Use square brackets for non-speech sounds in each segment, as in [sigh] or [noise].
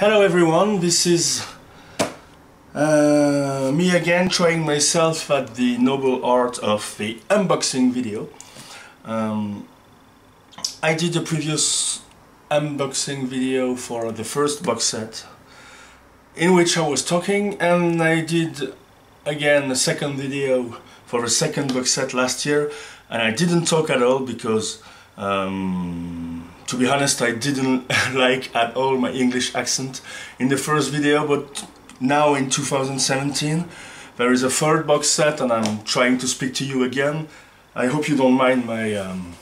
Hello everyone, this is uh, me again trying myself at the noble art of the unboxing video. Um, I did a previous unboxing video for the first box set in which I was talking and I did again a second video for a second box set last year and I didn't talk at all because um, to be honest I didn't [laughs] like at all my English accent in the first video but now in 2017 there is a third box set and I'm trying to speak to you again. I hope you don't mind my um,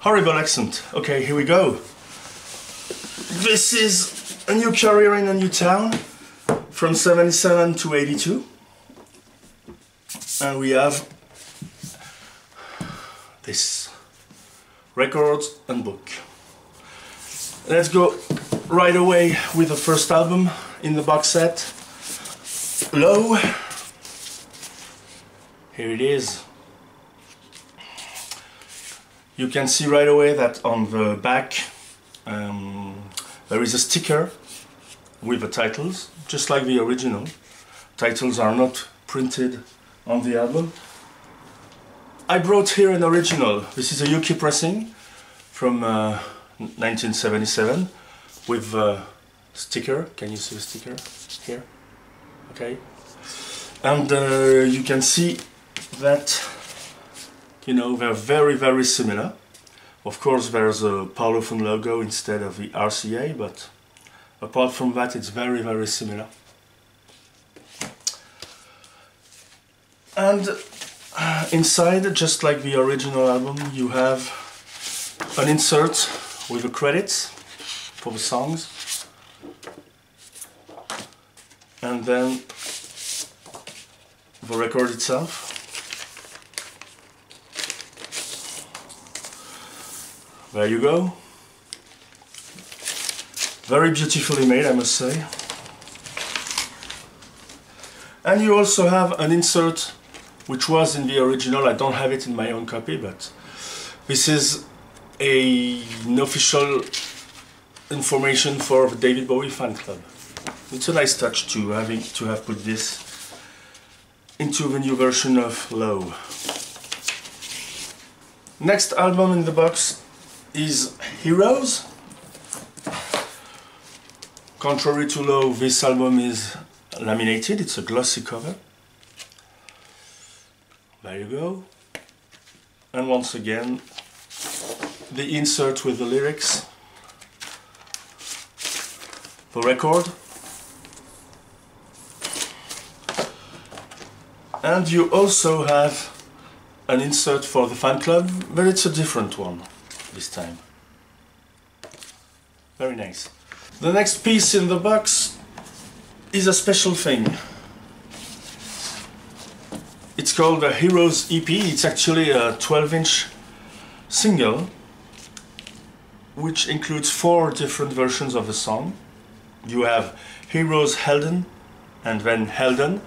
horrible accent. Okay here we go. This is a new career in a new town from 77 to 82 and we have this record and book. Let's go right away with the first album in the box set. Low. Here it is. You can see right away that on the back um, there is a sticker with the titles, just like the original. Titles are not printed on the album. I brought here an original. This is a UK pressing from uh, 1977 with a sticker. Can you see the sticker here? Okay. And uh, you can see that you know they're very very similar. Of course there's a Parlophone logo instead of the RCA, but apart from that it's very very similar. And uh, inside, just like the original album, you have an insert with the credits for the songs. And then the record itself. There you go. Very beautifully made, I must say. And you also have an insert which was in the original. I don't have it in my own copy, but this is a, an official information for the David Bowie fan club. It's a nice touch to having to have put this into the new version of Low. Next album in the box is Heroes. Contrary to Low, this album is laminated, it's a glossy cover. There you go. And once again, the insert with the lyrics, the record, and you also have an insert for the fan club, but it's a different one this time. Very nice. The next piece in the box is a special thing. It's called the Heroes EP. It's actually a 12 inch single which includes four different versions of the song. You have Heroes Helden and then Helden,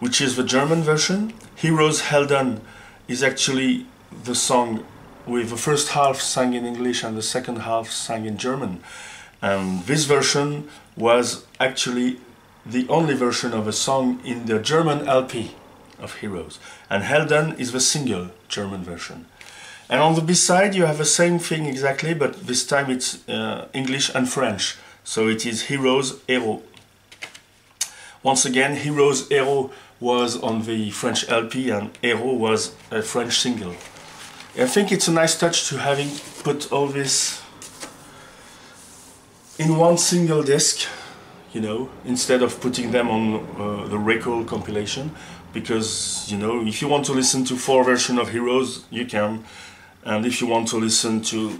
which is the German version. Heroes Helden is actually the song with the first half sung in English and the second half sung in German. And this version was actually the only version of a song in the German LP of Heroes. And Helden is the single German version. And on the B-side you have the same thing exactly, but this time it's uh, English and French. So it is Heroes Hero. Once again, Heroes Hero was on the French LP and Hero was a French single. I think it's a nice touch to having put all this in one single disc, you know, instead of putting them on uh, the record compilation because you know if you want to listen to four versions of Heroes you can and if you want to listen to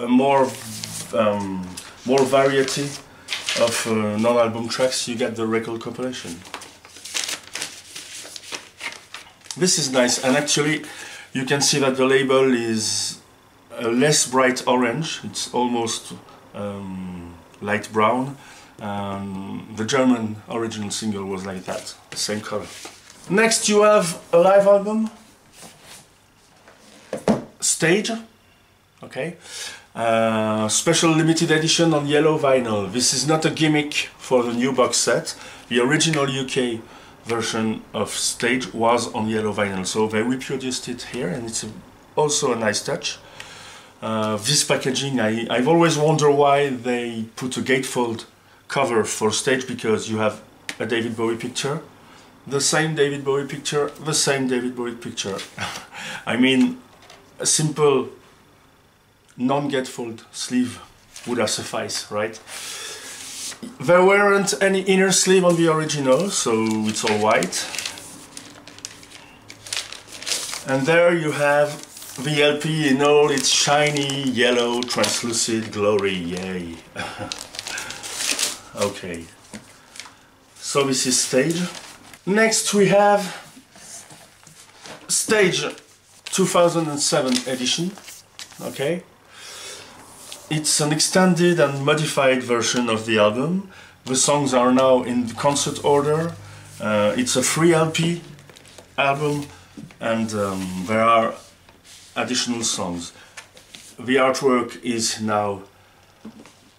a more um, more variety of uh, non-album tracks you get the record compilation this is nice and actually you can see that the label is a less bright orange. It's almost um, light brown um, the German original single was like that same color. Next you have a live album, Stage, okay. Uh, special limited edition on yellow vinyl. This is not a gimmick for the new box set. The original UK version of Stage was on yellow vinyl, so they reproduced it here, and it's a, also a nice touch. Uh, this packaging, I, I've always wondered why they put a gatefold cover for Stage because you have a David Bowie picture, the same David Bowie picture, the same David Bowie picture. [laughs] I mean, a simple non-gatefold sleeve would have sufficed, right? There weren't any inner sleeve on the original, so it's all white. And there you have the LP in all its shiny, yellow, translucent glory, yay! [laughs] okay, so this is stage. Next we have stage 2007 edition, okay? It's an extended and modified version of the album. The songs are now in concert order. Uh, it's a free LP album and um, there are additional songs. The artwork is now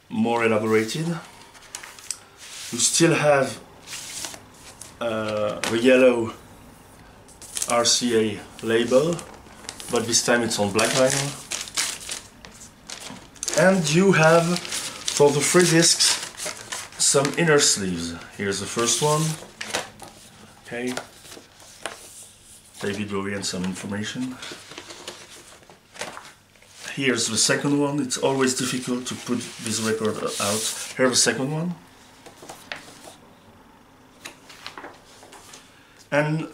more elaborated. you still have uh, the yellow RCA label, but this time it's on black vinyl. And you have for the three discs some inner sleeves. Here's the first one. Okay. David Bowie and some information. Here's the second one. It's always difficult to put this record out. Here's the second one. And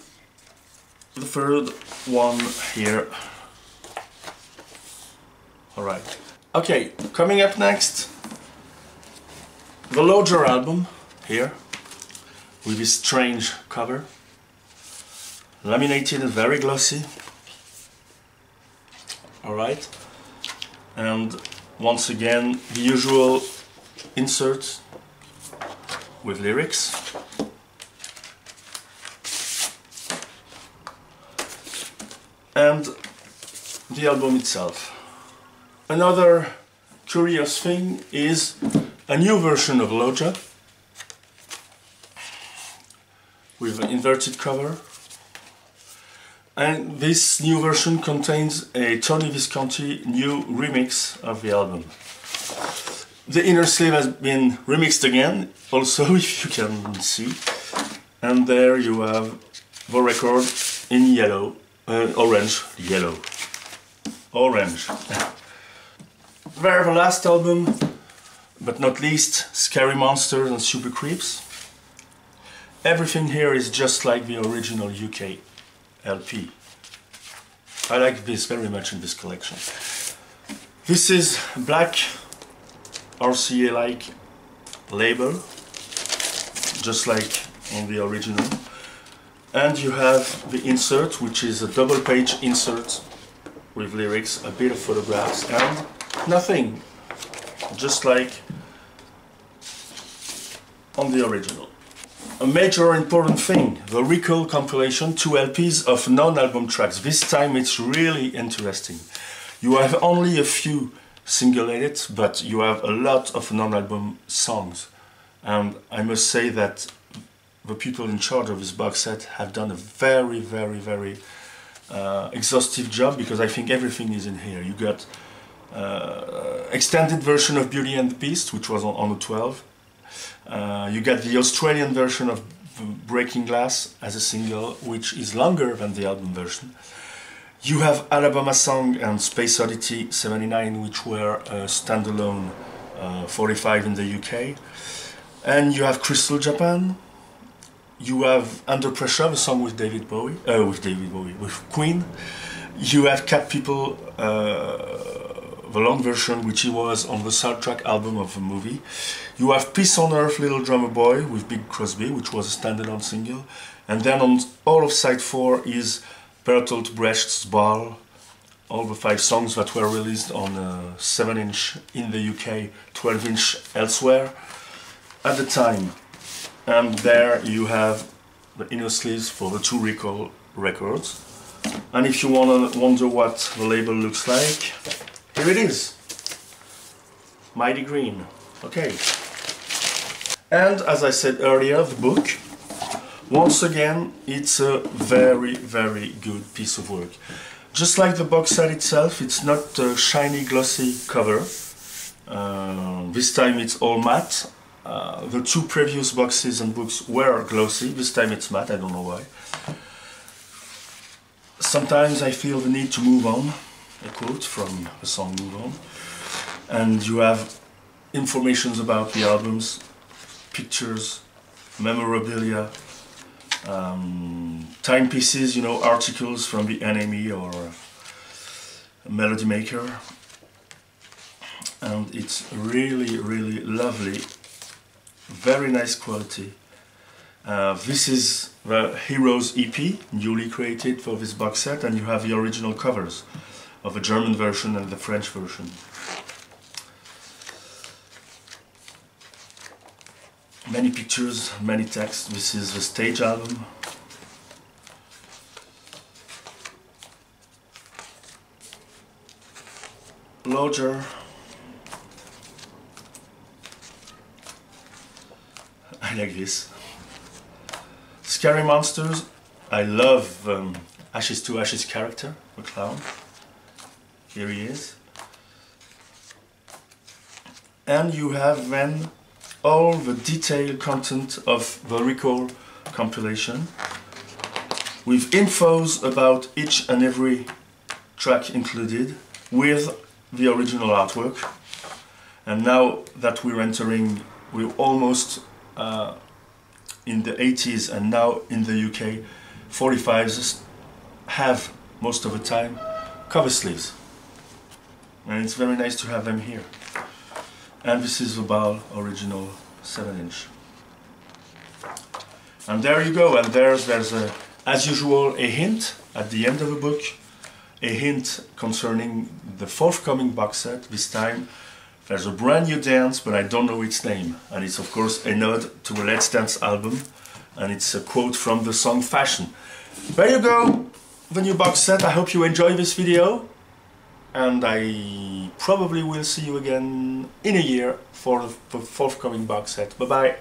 the third one here. All right. Okay, coming up next, the Lodger album, here, with this strange cover, laminated and very glossy, alright, and once again the usual insert with lyrics. And the album itself. Another curious thing is a new version of Lodger with an inverted cover and this new version contains a Tony Visconti new remix of the album. The inner sleeve has been remixed again, also [laughs] if you can see. And there you have the record in yellow, uh, orange, yellow, orange. [laughs] Very the last album, but not least, Scary Monsters and Super Creeps. Everything here is just like the original UK LP. I like this very much in this collection. This is black RCA-like label, just like on the original. And you have the insert, which is a double page insert with lyrics, a bit of photographs, and nothing, just like on the original. A major important thing, the Recall compilation, two LPs of non-album tracks. This time it's really interesting. You have only a few single edits, but you have a lot of non-album songs. And I must say that the people in charge of this box set have done a very, very, very uh, exhaustive job because I think everything is in here. You got uh, extended version of Beauty and the Beast, which was on, on the 12. Uh, you get the Australian version of Breaking Glass as a single, which is longer than the album version. You have Alabama Song and Space Oddity 79, which were standalone uh, 45 in the UK. And you have Crystal Japan. You have Under Pressure, the song with David Bowie, uh, with David Bowie, with Queen. You have Cat People, uh, the long version, which he was on the soundtrack album of the movie. You have Peace on Earth, Little Drummer Boy with Bing Crosby, which was a standalone single. And then on all of side 4 is Bertolt Brecht's Baal, all the five songs that were released on a 7 inch in the UK, 12 inch elsewhere at the time. And there you have the inner sleeves for the two Recall records. And if you want to wonder what the label looks like, here it is. Mighty Green. Okay. And as I said earlier, the book, once again, it's a very, very good piece of work. Just like the box set itself, it's not a shiny, glossy cover. Uh, this time it's all matte. Uh, the two previous boxes and books were glossy, this time it's matte, I don't know why. Sometimes I feel the need to move on, a quote from the song Move On. And you have informations about the albums, pictures, memorabilia, um, timepieces, you know, articles from the NME or Melody Maker. And it's really, really lovely, very nice quality. Uh, this is the Heroes EP, newly created for this box set, and you have the original covers of the German version and the French version. Many pictures, many texts. This is the stage album. Lodger. [laughs] like this. Scary Monsters. I love um, Ashes to Ashes character, the clown. Here he is. And you have then all the detailed content of the Recall compilation with infos about each and every track included with the original artwork and now that we're entering we're almost uh, in the 80s and now in the UK 45s have most of the time cover sleeves and it's very nice to have them here and this is the Baal original 7 inch. And there you go, and there's, there's a, as usual a hint at the end of the book, a hint concerning the forthcoming box set. This time there's a brand new dance, but I don't know its name. And it's of course a nod to the Let's Dance album, and it's a quote from the song Fashion. There you go, the new box set. I hope you enjoy this video and I probably will see you again in a year for the forthcoming box set. Bye bye!